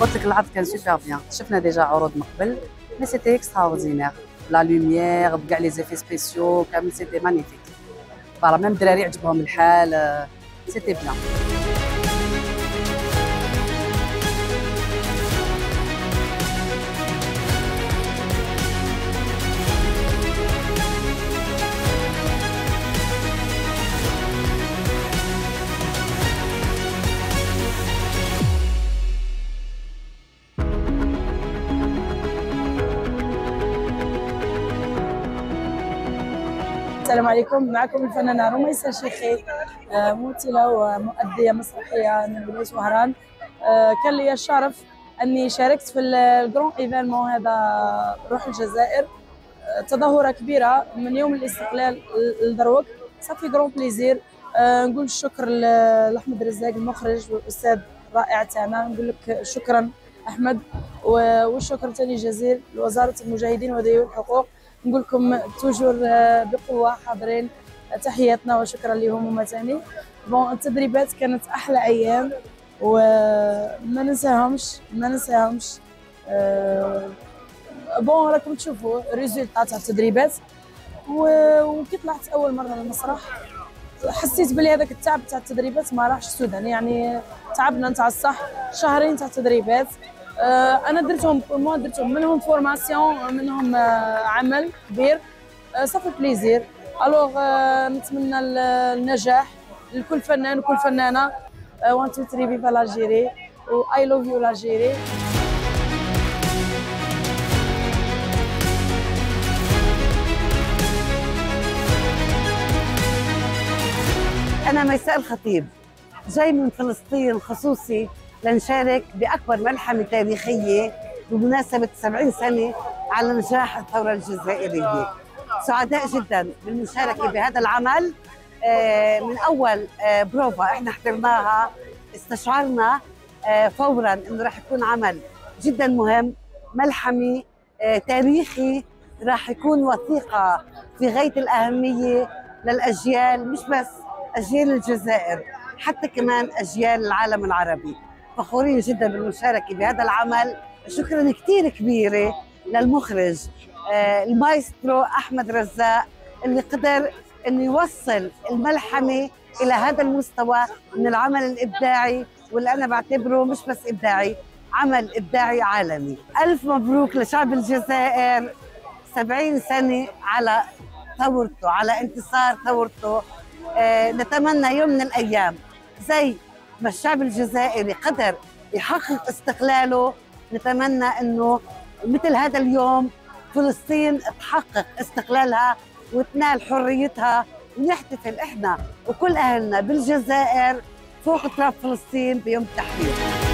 قلت لك العرض كان super bien شفنا déjà عروض من قبل mais c'était extraordinaire la lumière بكاع les effets spéciaux كامل c'était magnifique voilà même الدراري عجبهم الحال c'était bien السلام عليكم. معكم الفنانة رميسة شيخي آه، ممثلة ومؤدية مسرحية من بنيس وهران. آه، كان لي الشرف أني شاركت في ال grand événement هذا روح الجزائر. آه، تظاهرة كبيرة من يوم الاستقلال لدروك. ça fait grand plaisir. نقول الشكر لأحمد رزاق المخرج والأستاذ الرائع تاعنا. نقول لك شكرا أحمد والشكر ثاني جزيل لوزارة المجاهدين وذوي الحقوق. نقول لكم toujours آه، بقوة حاضرين. تحياتنا وشكرا لهم هما ثاني bon التدريبات كانت أحلى أيام وما ننساهمش ما ننساهمش. bon راكم تشوفوا résultat تاع التدريبات. وكي طلعت أول مرة للمسرح حسيت بلي هذاك التعب تاع التدريبات ما راحش سودان يعني تعبنا نتاع الصح شهرين تاع التدريبات. آه، أنا درتهم مو درتهم منهم formation منهم آه، عمل كبير. ça fait plaisir alors نتمنى النجاح لكل فنان وكل فنانة. one two three viva l'Algérie و I love you l'Algérie أنا ميساء الخطيب جاي من فلسطين خصوصي. لنشارك بأكبر ملحمة تاريخية بمناسبة 70 سنة على نجاح الثورة الجزائرية. سعداء جدا بالمشاركة بهذا العمل. آه، من أول آه، بروفا إحنا حضرناها استشعرنا آه، فورا إنه راح يكون عمل جدا مهم ملحمي تاريخي راح يكون وثيقة في غاية الأهمية للأجيال مش بس أجيال الجزائر حتى كمان أجيال العالم العربي. فخورين جدا بالمشاركة بهذا العمل. شكرا كثير كبيرة للمخرج آه، المايسترو أحمد رزاق اللي قدر إنه يوصل الملحمة إلى هذا المستوى من العمل الإبداعي واللي أنا بعتبره مش بس إبداعي عمل إبداعي عالمي. ألف مبروك لشعب الجزائر. 70 سنة على ثورته على انتصار ثورته. آه، نتمنى يوم من الأيام زي ما الشعب الجزائري قدر يحقق استقلاله. نتمنى إنه مثل هذا اليوم فلسطين تحقق استقلالها وتنال حريتها ونحتفل إحنا وكل أهلنا بالجزائر فوق تراب فلسطين بيوم التحرير.